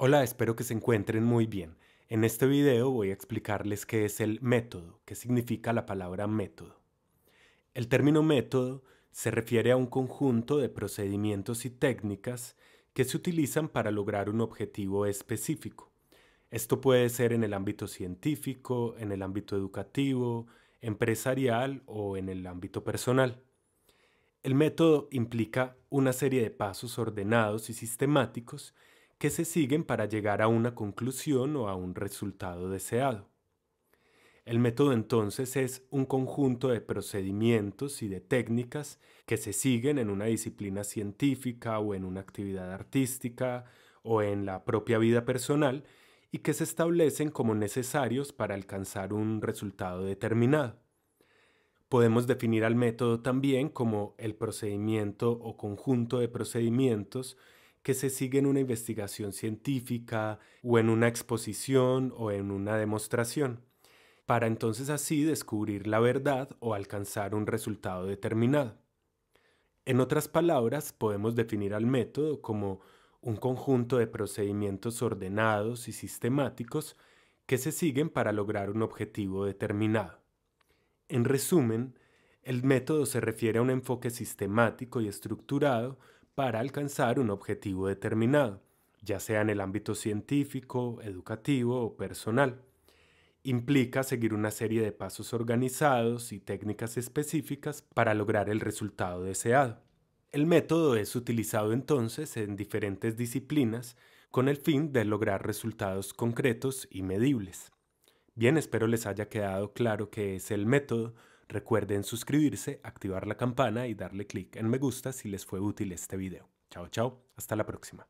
Hola, espero que se encuentren muy bien. En este video voy a explicarles qué es el método, qué significa la palabra método. El término método se refiere a un conjunto de procedimientos y técnicas que se utilizan para lograr un objetivo específico. Esto puede ser en el ámbito científico, en el ámbito educativo, empresarial o en el ámbito personal. El método implica una serie de pasos ordenados y sistemáticos que se siguen para llegar a una conclusión o a un resultado deseado. El método entonces es un conjunto de procedimientos y de técnicas que se siguen en una disciplina científica o en una actividad artística o en la propia vida personal y que se establecen como necesarios para alcanzar un resultado determinado. Podemos definir al método también como el procedimiento o conjunto de procedimientos que se sigue en una investigación científica o en una exposición o en una demostración, para entonces así descubrir la verdad o alcanzar un resultado determinado. En otras palabras, podemos definir al método como un conjunto de procedimientos ordenados y sistemáticos que se siguen para lograr un objetivo determinado. En resumen, el método se refiere a un enfoque sistemático y estructurado para alcanzar un objetivo determinado, ya sea en el ámbito científico, educativo o personal. Implica seguir una serie de pasos organizados y técnicas específicas para lograr el resultado deseado. El método es utilizado entonces en diferentes disciplinas con el fin de lograr resultados concretos y medibles. Bien, espero les haya quedado claro qué es el método. Recuerden suscribirse, activar la campana y darle clic en me gusta si les fue útil este video. Chao, chao. Hasta la próxima.